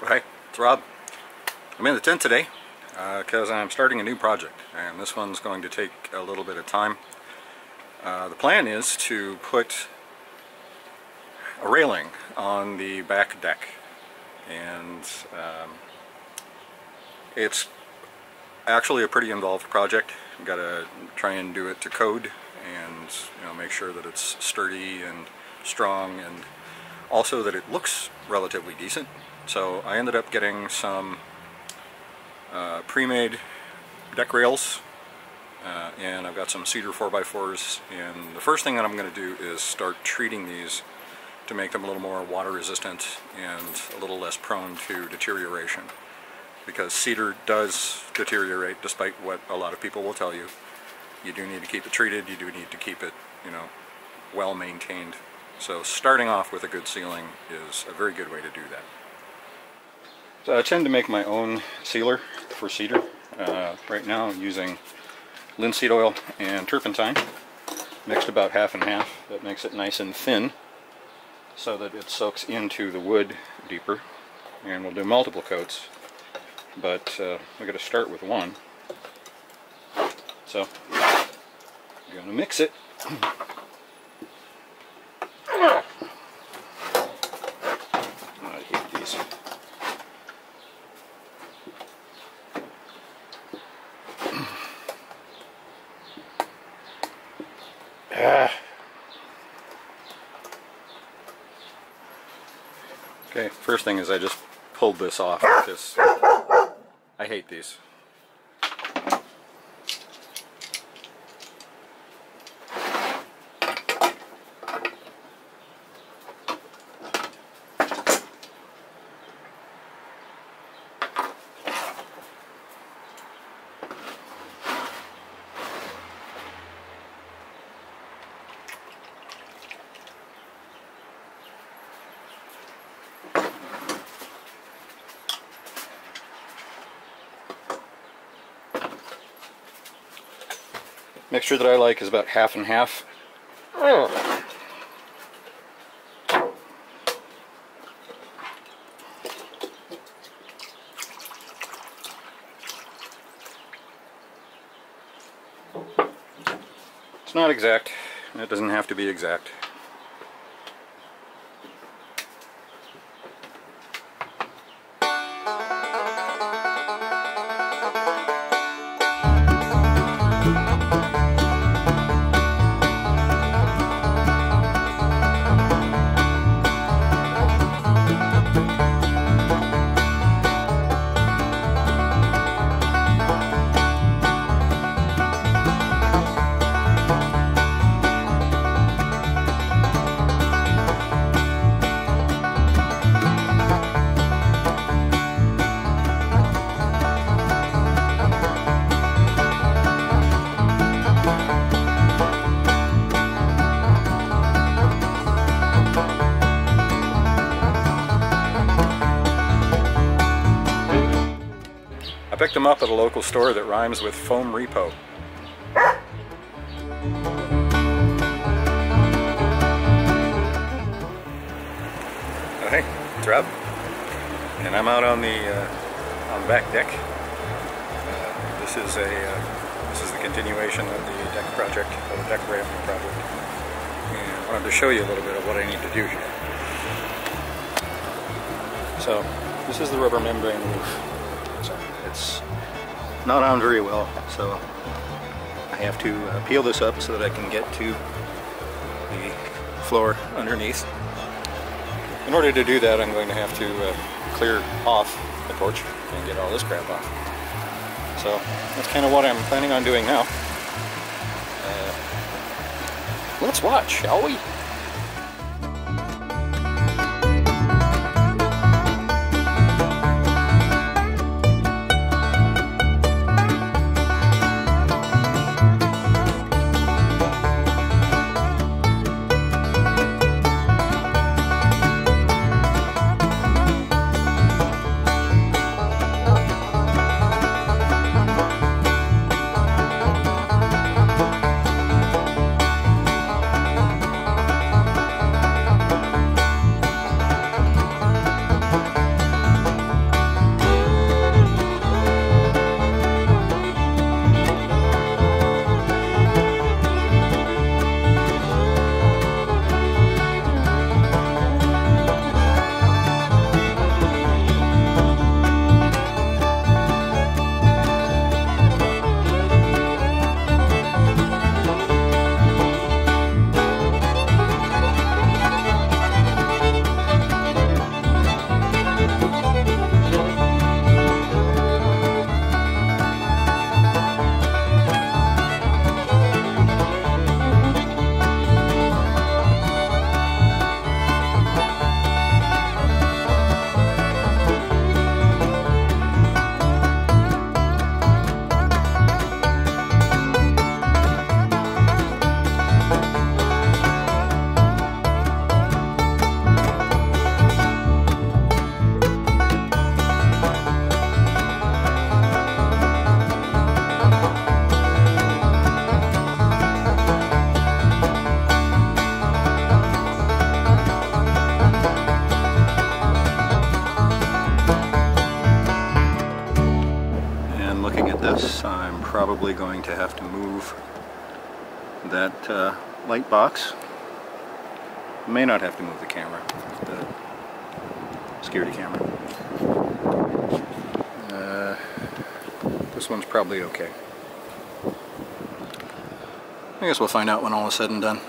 Hi, it's Rob. I'm in the tent today because uh, I'm starting a new project and this one's going to take a little bit of time. Uh, the plan is to put a railing on the back deck and um, it's actually a pretty involved project. I've got to try and do it to code and you know make sure that it's sturdy and strong and also that it looks relatively decent. So I ended up getting some uh, pre-made deck rails uh, and I've got some cedar 4x4s and the first thing that I'm going to do is start treating these to make them a little more water resistant and a little less prone to deterioration because cedar does deteriorate despite what a lot of people will tell you. You do need to keep it treated, you do need to keep it, you know, well maintained. So starting off with a good sealing is a very good way to do that. So I tend to make my own sealer for cedar. Uh, right now I'm using linseed oil and turpentine mixed about half and half. That makes it nice and thin so that it soaks into the wood deeper. And we'll do multiple coats, but uh, we're going to start with one. So, I'm going to mix it. I hate these. Ah. Okay, first thing is I just pulled this off because I hate these. Mixture that I like is about half and half. Oh. It's not exact. It doesn't have to be exact. I picked them up at a local store that rhymes with Foam Repo. Oh, hey, it's Rob. And I'm out on the uh, on the back deck. Uh, this is a uh, this is the continuation of the deck project, of the deck railing project. And I wanted to show you a little bit of what I need to do here. So, this is the rubber membrane roof. It's not on very well, so I have to uh, peel this up so that I can get to the floor underneath. In order to do that, I'm going to have to uh, clear off the porch and get all this crap off. So that's kind of what I'm planning on doing now. Uh, let's watch, shall we? Going to have to move that uh, light box. May not have to move the camera, the security camera. Uh, this one's probably okay. I guess we'll find out when all is said and done.